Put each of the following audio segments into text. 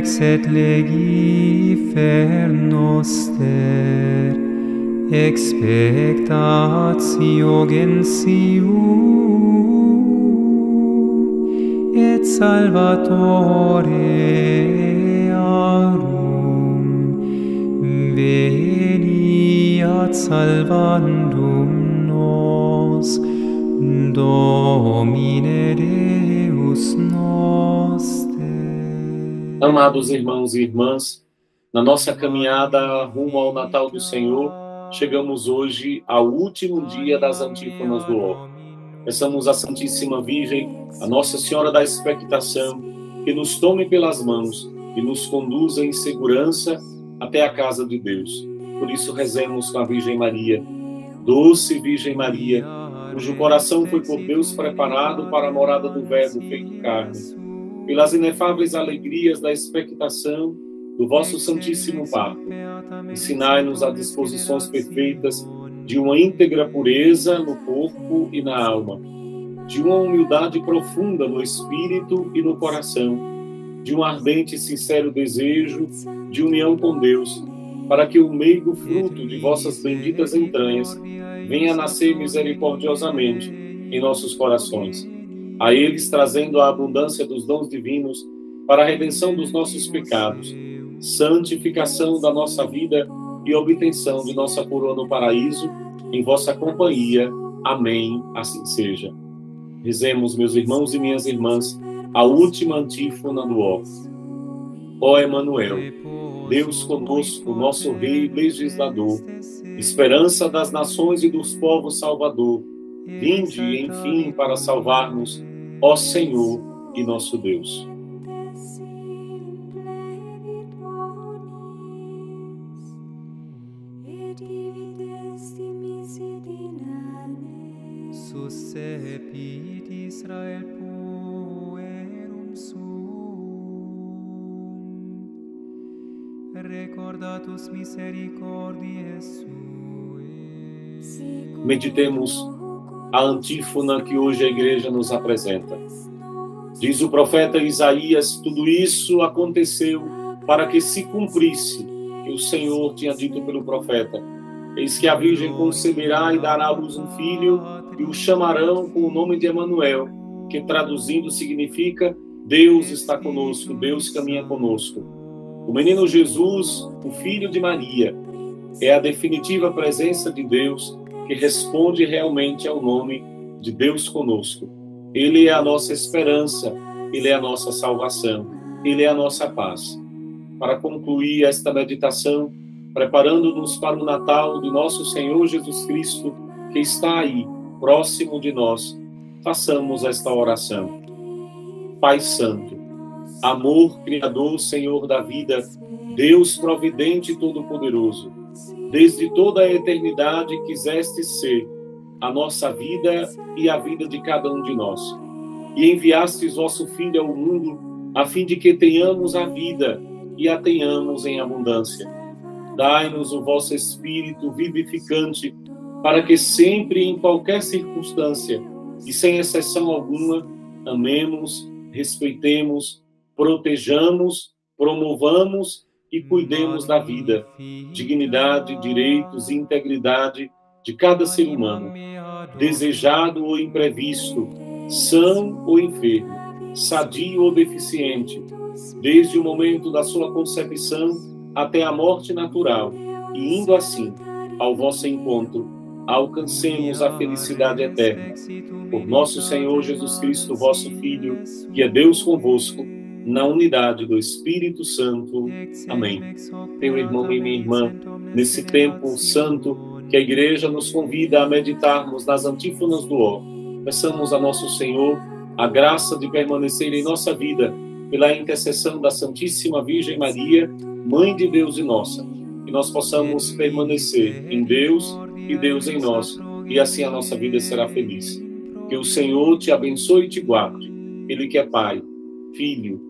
exet legi fer noster. Expectatio gentium et salvatore arum. Veniat salvandum nos. Domine deus nos. Amados irmãos e irmãs, na nossa caminhada rumo ao Natal do Senhor, chegamos hoje ao último dia das antífonas do Ó. Peçamos à Santíssima Virgem, a Nossa Senhora da Expectação, que nos tome pelas mãos e nos conduza em segurança até a casa de Deus. Por isso, rezemos com a Virgem Maria. Doce Virgem Maria, cujo coração foi por Deus preparado para a morada do Verbo feito carne, pelas inefáveis alegrias da expectação do vosso Santíssimo Papa. Ensinai-nos as disposições perfeitas de uma íntegra pureza no corpo e na alma, de uma humildade profunda no espírito e no coração, de um ardente e sincero desejo de união com Deus, para que o meigo fruto de vossas benditas entranhas venha nascer misericordiosamente em nossos corações. A eles trazendo a abundância dos dons divinos para a redenção dos nossos pecados, santificação da nossa vida e obtenção de nossa coroa no paraíso, em vossa companhia. Amém. Assim seja. Dizemos, meus irmãos e minhas irmãs, a última antífona do Ó. Ó Emanuel, Deus conosco, nosso Rei legislador, esperança das nações e dos povos Salvador, vinde, enfim, para salvar-nos, ó Senhor e nosso Deus. Suscepit Israel puerum sum, recordatus misericordiae sue. Meditemos a antífona que hoje a igreja nos apresenta. Diz o profeta Isaías: tudo isso aconteceu para que se cumprisse que o Senhor tinha dito pelo profeta. Eis que a Virgem conceberá e dará à luz um filho, e o chamarão com o nome de Emanuel, que traduzindo significa Deus está conosco, Deus caminha conosco. O menino Jesus, o filho de Maria, é a definitiva presença de Deus que responde realmente ao nome de Deus conosco. Ele é a nossa esperança, ele é a nossa salvação, ele é a nossa paz. Para concluir esta meditação, preparando-nos para o Natal de nosso Senhor Jesus Cristo, que está aí, próximo de nós, façamos esta oração. Pai Santo, amor, Criador, Senhor da vida, Deus providente e todo-poderoso, desde toda a eternidade quiseste ser a nossa vida e a vida de cada um de nós. E enviastes vosso Filho ao mundo a fim de que tenhamos a vida e a tenhamos em abundância Dai-nos o vosso Espírito vivificante, para que sempre, em qualquer circunstância, e sem exceção alguma, amemos, respeitemos, protejamos, promovamos e cuidemos da vida, dignidade, direitos e integridade de cada ser humano, desejado ou imprevisto, são ou enfermo, sadio ou deficiente, desde o momento da sua concepção até a morte natural, e indo assim ao vosso encontro, alcancemos a felicidade eterna. Por nosso Senhor Jesus Cristo, vosso Filho, que é Deus convosco, na unidade do Espírito Santo. Amém. Meu irmão e minha irmã, nesse tempo santo que a igreja nos convida a meditarmos nas antífonas do ó, peçamos a nosso Senhor a graça de permanecer em nossa vida pela intercessão da Santíssima Virgem Maria Mãe de Deus e nossa, que nós possamos permanecer em Deus e Deus em nós, e assim a nossa vida será feliz. Que o Senhor te abençoe e te guarde. Ele que é Pai, Filho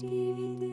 Divide